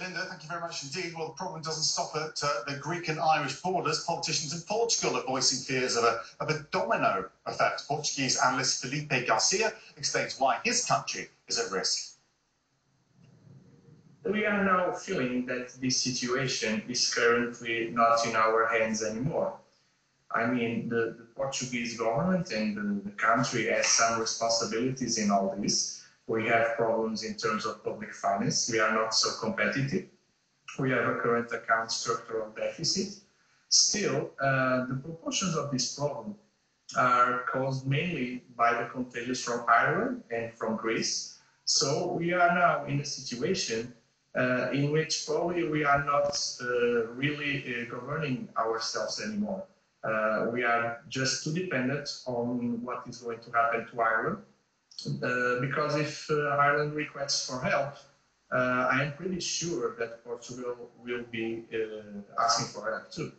Linda, thank you very much indeed. Well, the problem doesn't stop at uh, the Greek and Irish borders. Politicians in Portugal are voicing fears of a, of a domino effect. Portuguese analyst Filipe Garcia explains why his country is at risk. We are now feeling that this situation is currently not in our hands anymore. I mean, the, the Portuguese government and the, the country has some responsibilities in all this we have problems in terms of public finance. We are not so competitive. We have a current account structural deficit. Still, uh, the proportions of this problem are caused mainly by the contagions from Ireland and from Greece. So we are now in a situation uh, in which probably we are not uh, really uh, governing ourselves anymore. Uh, we are just too dependent on what is going to happen to Ireland because if uh, Ireland requests for help, uh, I am pretty sure that Portugal will be asking for help too.